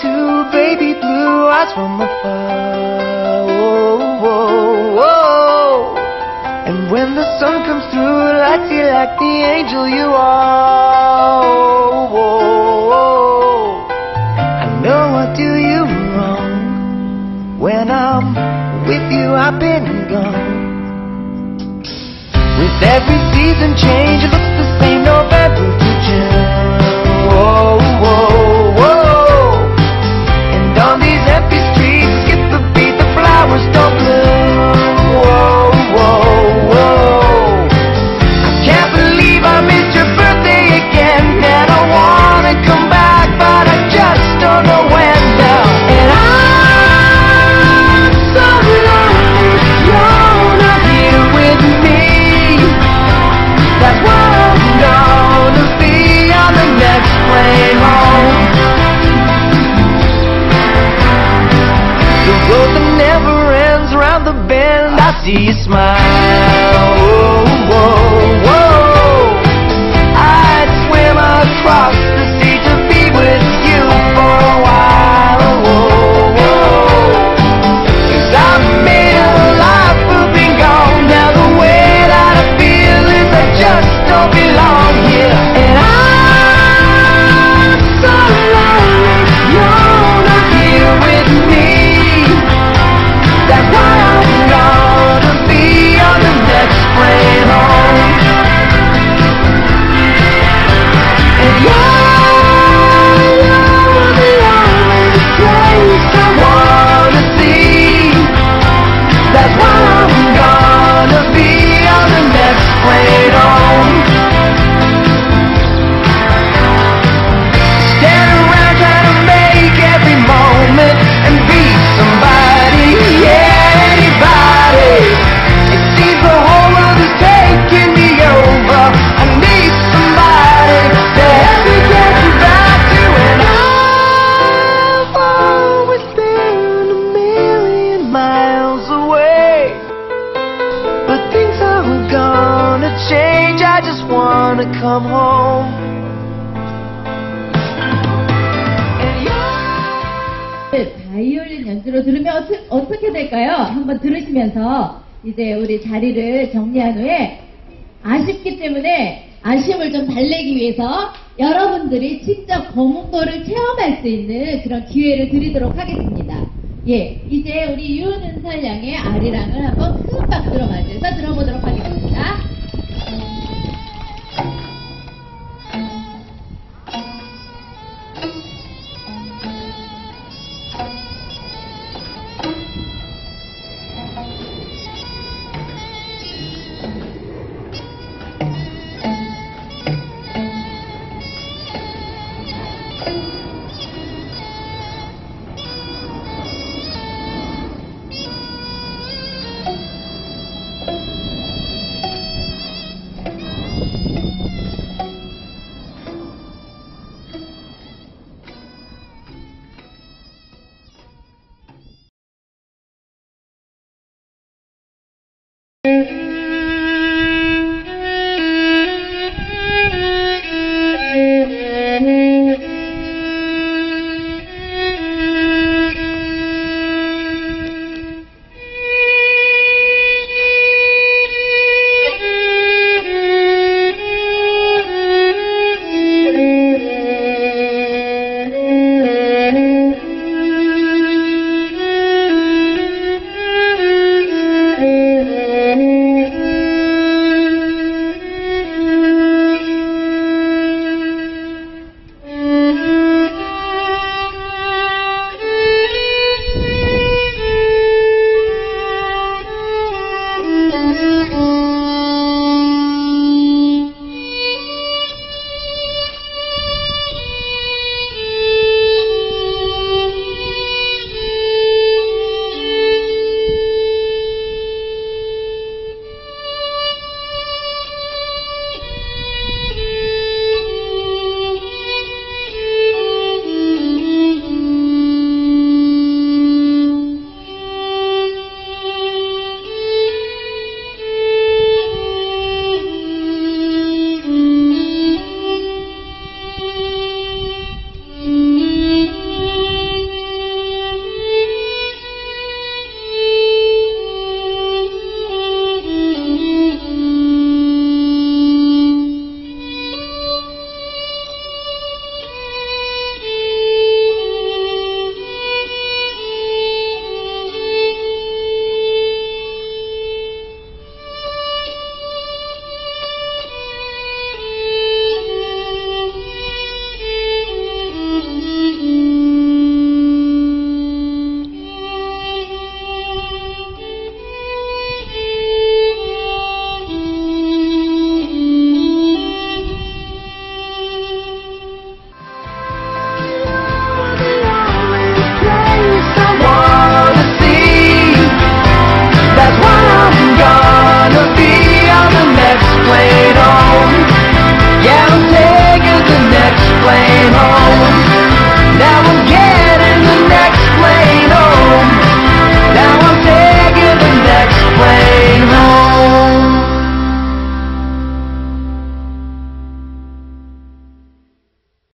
two baby blue eyes from afar. Whoa, whoa, whoa. And when the sun comes through, lights you like the angel you are. Whoa, whoa. I know I do you wrong. When I'm with you, I've been gone. With every season change, road that never ends round the bend. I see you smile. Oh, whoa, whoa, 네, 바이올린 연주로 들으면 어트, 떻게 될까요? 한번 들으시면서 이제 우리 자리를 정리한 후에 아쉽기 때문에 아쉬움을 좀 달래기 위해서 여러분들이 직접 거문도를 체험할 수 있는 그런 기회를 드리도록 하겠습니다. 예, 이제 우리 유은은설 양의 아리랑을 한번 큰 박수로 맞이해서 들어보도록 하겠습니다.